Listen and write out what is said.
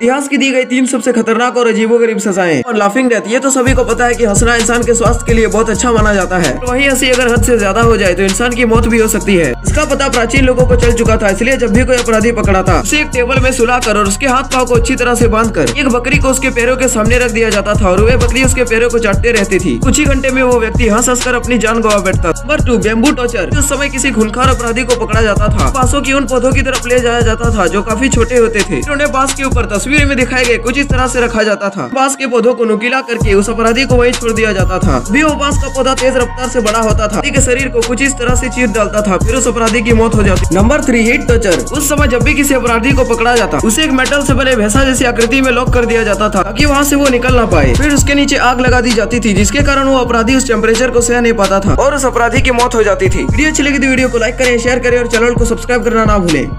इतिहास की दी गई तीन सबसे खतरनाक और अजीबो गरीब सजाएँ। और लाफिंग डेथ ये तो सभी को पता है कि हंसना इंसान के स्वास्थ्य के लिए बहुत अच्छा माना जाता है। वही हँसी अगर हद से ज़्यादा हो जाए तो इंसान की मौत भी हो सकती है। इसका पता प्राचीन लोगों को चल चुका था, इसलिए जब भी कोई अपराधी पकड़ा था, उसे एक टेबल में सुलाकर और उसके हाथ पाव को अच्छी तरह से बाँध कर एक बकरी को उसके पैरों के सामने रख दिया जाता था और वह बकरी उसके पैरों को चाटते रहती थी। कुछ ही घंटे में वो व्यक्ति हंस हंस कर अपनी जान गवा बैठता नंबर टू बेम्बू टॉर्चर उस समय किसी खूनखार अपराधी को पकड़ा जाता था। बांसों की उन पौधों की तरफ़ ले जाया जाता था, जो काफ़ी छोटे होते थे। उन्हें बाँस के ऊपर तस्वीर में दिखाए गए कुछ इस तरह से रखा जाता था। बाँस के पौधों को नुकीला करके उस अपराधी को वहीं छोड़ दिया जाता था। भी वो बाँस का पौधा तेज रफ्तार से बड़ा होता था। के शरीर को कुछ इस तरह से चीर डालता था, फिर उस अपराधी की मौत हो जाती नंबर थ्री, हिट टचर उस समय जब भी किसी अपराधी को पकड़ा जाता, उसे एक मेटल से बने भैंसा जैसी आकृति में लॉक कर दिया जाता था, ताकि वहाँ से वो निकल ना पाए। फिर उसके नीचे आग लगा दी जाती थी, जिसके कारण वो अपराधी उस टेम्परेचर को सह नहीं पाता था और उस अपराधी की मौत हो जाती थी। वीडियो अच्छी लगी तो वीडियो को लाइक करें शेयर करें और चैनल को सब्सक्राइब करना ना भूलें।